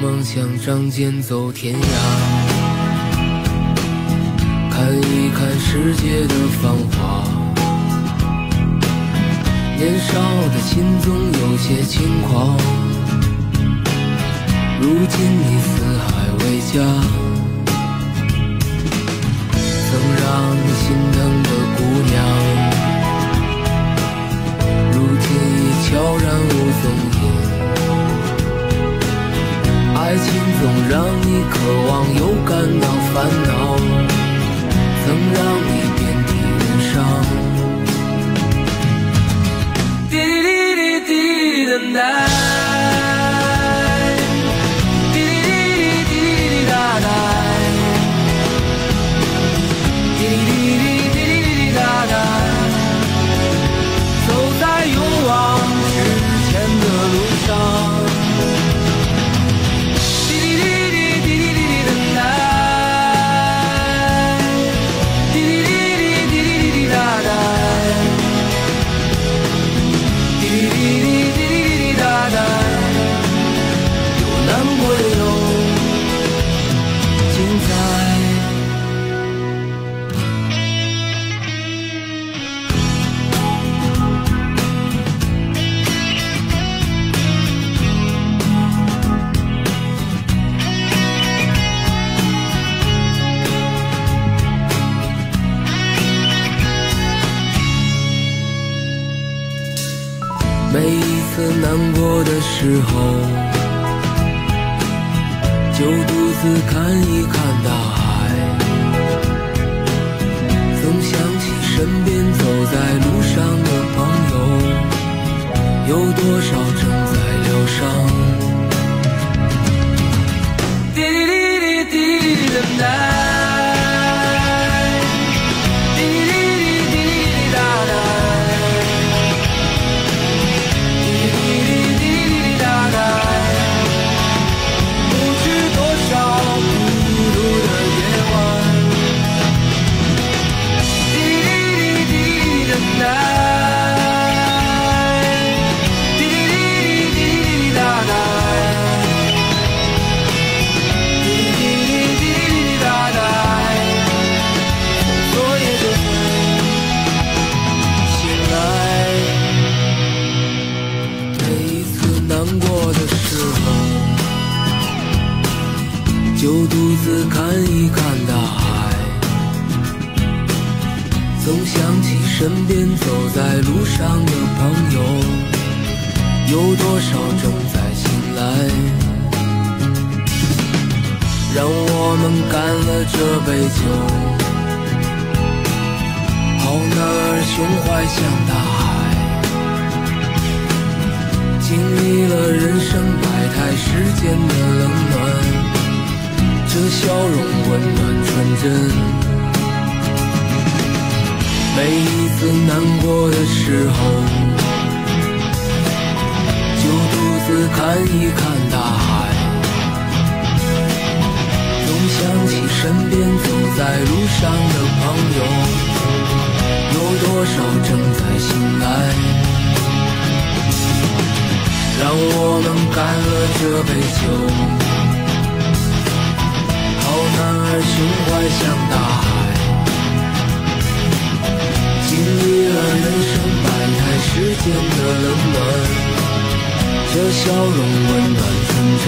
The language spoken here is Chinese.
梦想，仗剑走天涯。看一看世界的繁华，年少的心总有些轻狂。如今你四海为家，曾让你 tonight 每一次难过的时候，就独自看一看大海，总想起身边走在路上的朋友，有多少看一看大海，总想起身边走在路上的朋友，有多少正在醒来。让我们干了这杯酒，好男儿胸怀像大海。笑容温暖纯真。每一次难过的时候，就独自看一看大海，总想起身边走在路上的朋友，有多少正在醒来。让我们干了这杯酒，好男儿胸怀像大海，经历了人生百态世间的冷暖，这笑容温暖纯真。